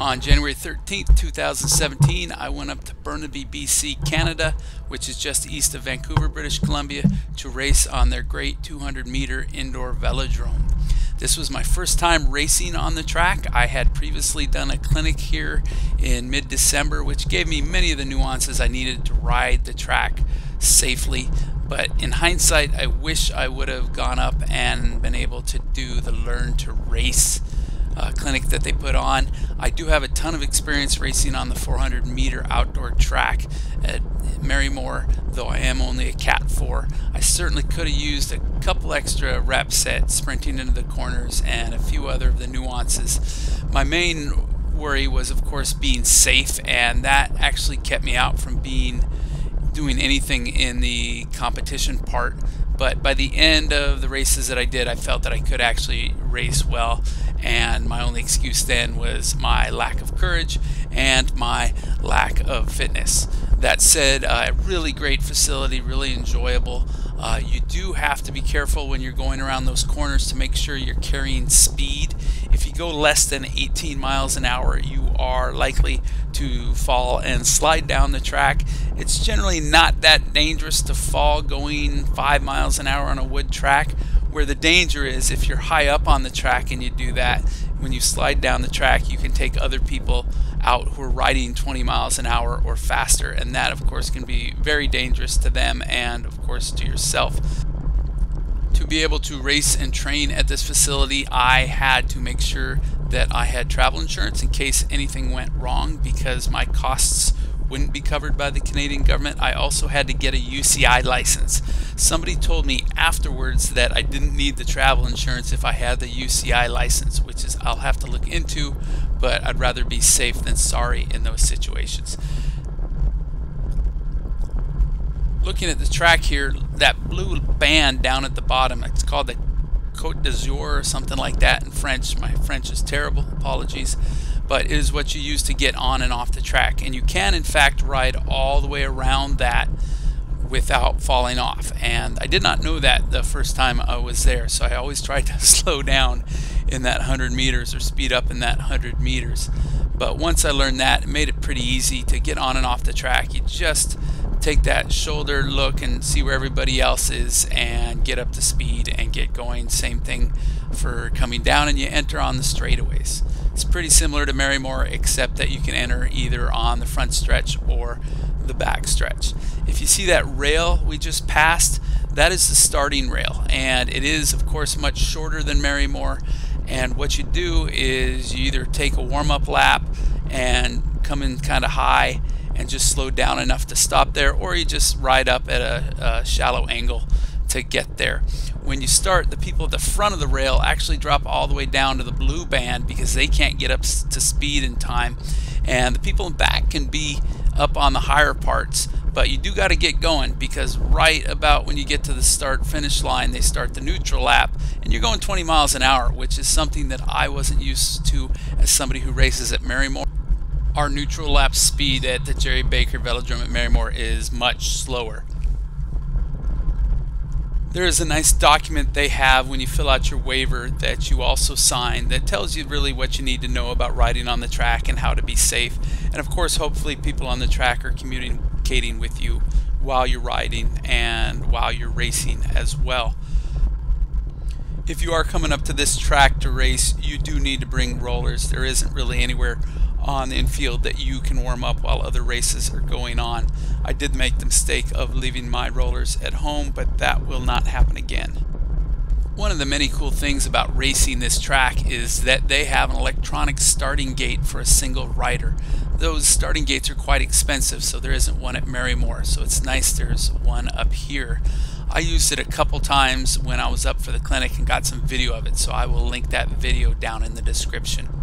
On January 13th, 2017, I went up to Burnaby, BC, Canada, which is just east of Vancouver, British Columbia, to race on their great 200 meter indoor velodrome. This was my first time racing on the track. I had previously done a clinic here in mid-December, which gave me many of the nuances I needed to ride the track safely. But in hindsight, I wish I would have gone up and been able to do the learn to race uh, clinic that they put on. I do have a ton of experience racing on the 400 meter outdoor track at Marymoor, though I am only a Cat 4. I certainly could have used a couple extra reps at sprinting into the corners and a few other of the nuances. My main worry was, of course, being safe, and that actually kept me out from being doing anything in the competition part. But by the end of the races that I did, I felt that I could actually race well and my only excuse then was my lack of courage and my lack of fitness. That said, a uh, really great facility, really enjoyable. Uh, you do have to be careful when you're going around those corners to make sure you're carrying speed. If you go less than 18 miles an hour, you are likely to fall and slide down the track. It's generally not that dangerous to fall going 5 miles an hour on a wood track, where the danger is if you're high up on the track and you do that, when you slide down the track, you can take other people out who are riding 20 miles an hour or faster. And that, of course, can be very dangerous to them and, of course, to yourself. To be able to race and train at this facility, I had to make sure that I had travel insurance in case anything went wrong because my costs wouldn't be covered by the Canadian government. I also had to get a UCI license. Somebody told me afterwards that I didn't need the travel insurance if I had the UCI license, which is I'll have to look into, but I'd rather be safe than sorry in those situations. Looking at the track here, that blue band down at the bottom, it's called the Côte d'Azur or something like that in French. My French is terrible, apologies but it is what you use to get on and off the track. And you can, in fact, ride all the way around that without falling off. And I did not know that the first time I was there, so I always tried to slow down in that 100 meters or speed up in that 100 meters. But once I learned that, it made it pretty easy to get on and off the track. You just take that shoulder look and see where everybody else is and get up to speed and get going. Same thing for coming down and you enter on the straightaways. It's pretty similar to Marymoor except that you can enter either on the front stretch or the back stretch. If you see that rail we just passed, that is the starting rail and it is of course much shorter than Marymoor and what you do is you either take a warm-up lap and come in kind of high and just slow down enough to stop there or you just ride up at a, a shallow angle to get there when you start, the people at the front of the rail actually drop all the way down to the blue band because they can't get up to speed in time. And the people in back can be up on the higher parts, but you do got to get going because right about when you get to the start finish line, they start the neutral lap and you're going 20 miles an hour, which is something that I wasn't used to as somebody who races at Marymoor. Our neutral lap speed at the Jerry Baker Velodrome at Marymoor is much slower. There is a nice document they have when you fill out your waiver that you also sign that tells you really what you need to know about riding on the track and how to be safe. And of course, hopefully, people on the track are communicating with you while you're riding and while you're racing as well. If you are coming up to this track to race, you do need to bring rollers. There isn't really anywhere on the infield that you can warm up while other races are going on. I did make the mistake of leaving my rollers at home, but that will not happen again. One of the many cool things about racing this track is that they have an electronic starting gate for a single rider. Those starting gates are quite expensive, so there isn't one at Marymoor, so it's nice there's one up here. I used it a couple times when I was up for the clinic and got some video of it, so I will link that video down in the description.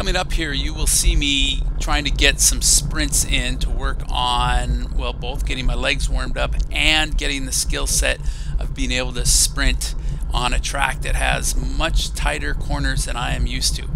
Coming up here, you will see me trying to get some sprints in to work on, well, both getting my legs warmed up and getting the skill set of being able to sprint on a track that has much tighter corners than I am used to.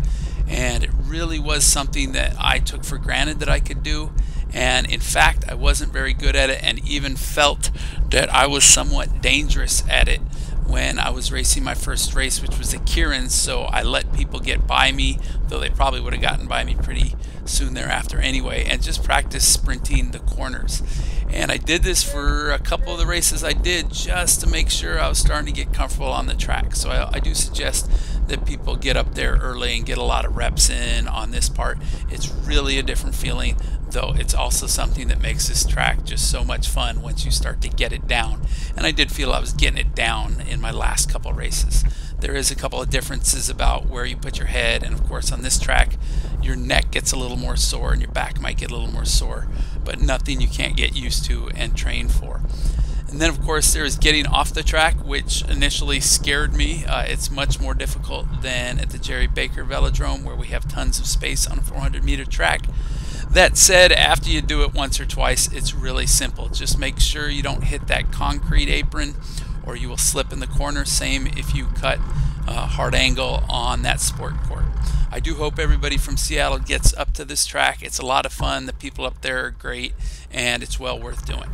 And it really was something that I took for granted that I could do. And in fact, I wasn't very good at it and even felt that I was somewhat dangerous at it when I was racing my first race, which was at Keirins. So I let people get by me, though they probably would have gotten by me pretty soon thereafter anyway, and just practice sprinting the corners. And I did this for a couple of the races I did just to make sure I was starting to get comfortable on the track. So I, I do suggest that people get up there early and get a lot of reps in on this part. It's really a different feeling though. It's also something that makes this track just so much fun once you start to get it down. And I did feel I was getting it down in my last couple races. There is a couple of differences about where you put your head and of course on this track your neck gets a little more sore and your back might get a little more sore but nothing you can't get used to and train for and then of course there's getting off the track which initially scared me uh, it's much more difficult than at the Jerry Baker Velodrome where we have tons of space on a 400 meter track that said, after you do it once or twice, it's really simple. Just make sure you don't hit that concrete apron or you will slip in the corner. Same if you cut a hard angle on that sport court. I do hope everybody from Seattle gets up to this track. It's a lot of fun. The people up there are great and it's well worth doing.